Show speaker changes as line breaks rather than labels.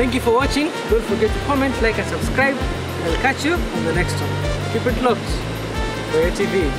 Thank you for watching. Don't forget to comment, like, and subscribe. I'll catch you on the next one. Keep it locked. Hoyee TV.